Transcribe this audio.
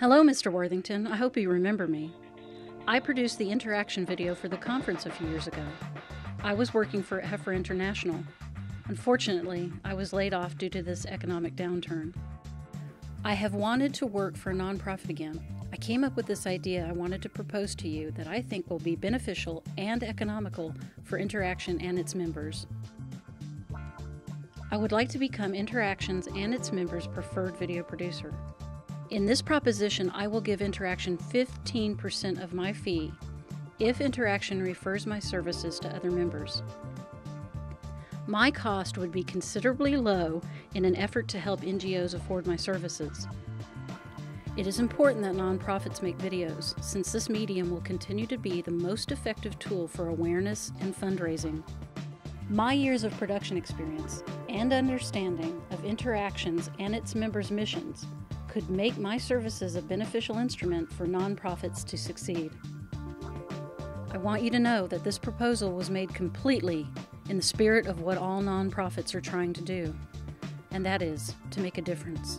Hello, Mr. Worthington. I hope you remember me. I produced the interaction video for the conference a few years ago. I was working for Heifer International. Unfortunately, I was laid off due to this economic downturn. I have wanted to work for a nonprofit again. I came up with this idea I wanted to propose to you that I think will be beneficial and economical for Interaction and its members. I would like to become Interactions and its members' preferred video producer. In this proposition, I will give Interaction 15% of my fee if Interaction refers my services to other members. My cost would be considerably low in an effort to help NGOs afford my services. It is important that nonprofits make videos, since this medium will continue to be the most effective tool for awareness and fundraising. My years of production experience and understanding of interactions and its members' missions could make my services a beneficial instrument for nonprofits to succeed. I want you to know that this proposal was made completely in the spirit of what all nonprofits are trying to do, and that is to make a difference.